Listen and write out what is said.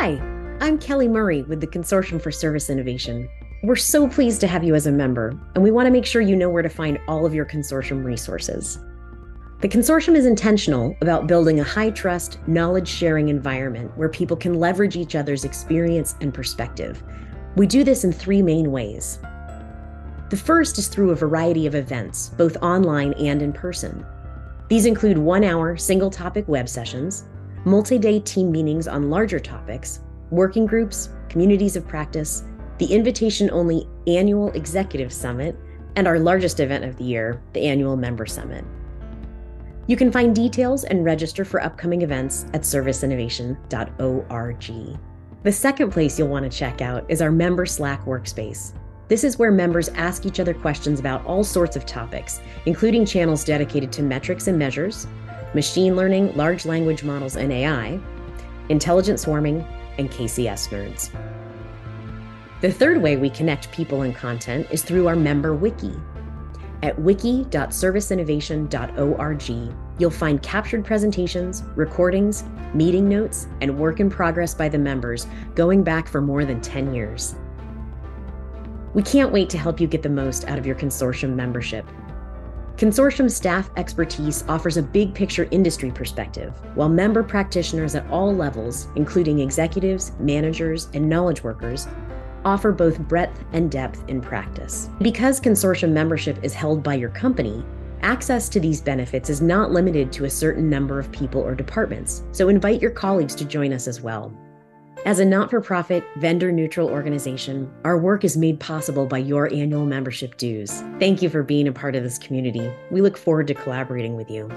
Hi, I'm Kelly Murray with the Consortium for Service Innovation. We're so pleased to have you as a member, and we want to make sure you know where to find all of your consortium resources. The consortium is intentional about building a high trust, knowledge sharing environment where people can leverage each other's experience and perspective. We do this in three main ways. The first is through a variety of events, both online and in person. These include one hour single topic web sessions, multi day team meetings on larger topics, working groups, communities of practice, the invitation only annual executive summit, and our largest event of the year, the annual member summit. You can find details and register for upcoming events at serviceinnovation.org. The second place you'll want to check out is our member Slack workspace. This is where members ask each other questions about all sorts of topics, including channels dedicated to metrics and measures, machine learning, large language models and AI, intelligent swarming, and KCS nerds. The third way we connect people and content is through our member wiki. At wiki.serviceinnovation.org, you'll find captured presentations, recordings, meeting notes, and work in progress by the members going back for more than 10 years. We can't wait to help you get the most out of your consortium membership. Consortium staff expertise offers a big picture industry perspective, while member practitioners at all levels, including executives, managers, and knowledge workers, offer both breadth and depth in practice. Because consortium membership is held by your company, access to these benefits is not limited to a certain number of people or departments, so invite your colleagues to join us as well. As a not for profit, vendor neutral organization, our work is made possible by your annual membership dues. Thank you for being a part of this community. We look forward to collaborating with you.